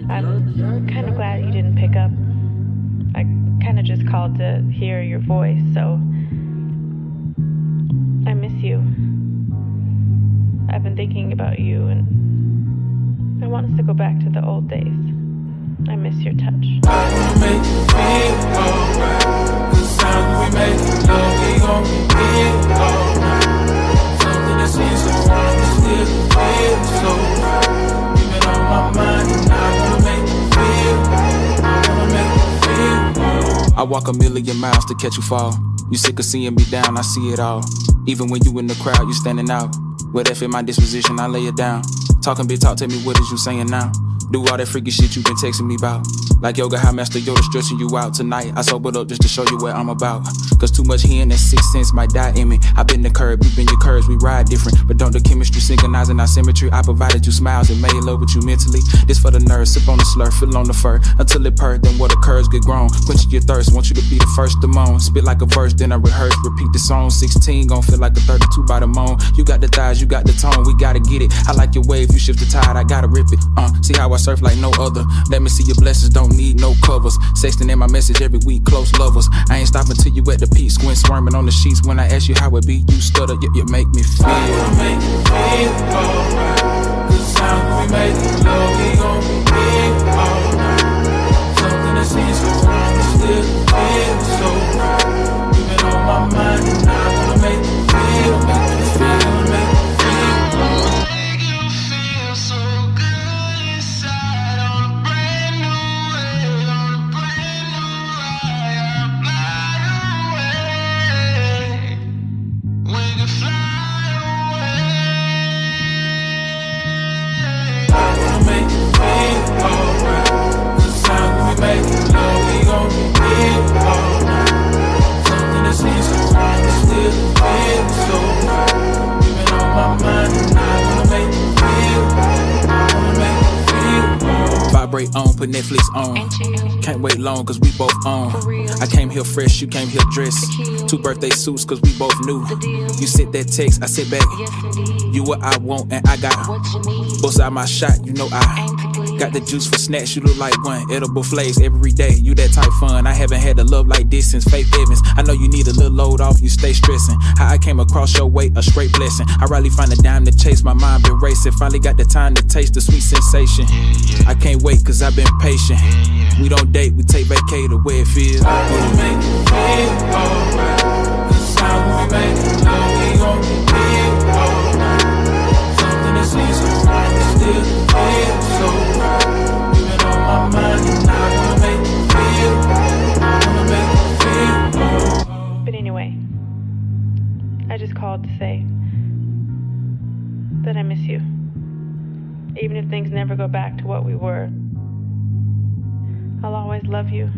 I'm kind of glad you didn't pick up. I kind of just called to hear your voice, so I miss you. I've been thinking about you, and I want us to go back to the old days. I miss your touch. I walk a million miles to catch you fall. You sick of seeing me down, I see it all. Even when you in the crowd, you standing out. What if in my disposition, I lay it down. Talking big talk, tell me what is you saying now? Do all that freaky shit you been texting me about. Like yoga, high master Yoda stretching you out tonight. I sobered up just to show you what I'm about. Cause too much hearing that six sense might die in me. I been the curb, you been your curves, we ride different. But don't the chemistry synchronizing our symmetry. I provided you smiles and made love with you mentally. This for the nerves, sip on the slur, fill on the fur. Until it purr, then what occurs get grown. Quenching your thirst, want you to be the first to moan. Spit like a verse, then I rehearse, repeat the song. 16 gon' feel like a 32 by the moan. You got the thighs, you got the tone, we gotta get it. I like your wave, you shift the tide, I gotta rip it. Uh, see how I surf like no other. Let me see your blessings, don't need no covers. Sexting in my message every week, close lovers. I ain't stopping till you at the peak, squint squirming on the sheets. When I ask you how it be, you stutter, you, you make me feel. Make you feel alright. We make love, Vibrate on, put Netflix on. Can't wait long, cause we both on. I came here fresh, you came here dressed. Two birthday suits, cause we both knew. You sent that text, I sit back. You what I want, and I got both side my shot, you know I. Got the juice for snacks, you look like one. Edible flags every day, you that type fun. I haven't had a love like this since Faith Evans. I know you need a little load off, you stay stressing. How I came across your way, a straight blessing. I rarely find a dime to chase, my mind been racing. Finally got the time to taste the sweet sensation. I can't wait, cause I've been patient. We don't date, we take vacay the way it feels. I make feel alright. I just called to say that I miss you. Even if things never go back to what we were, I'll always love you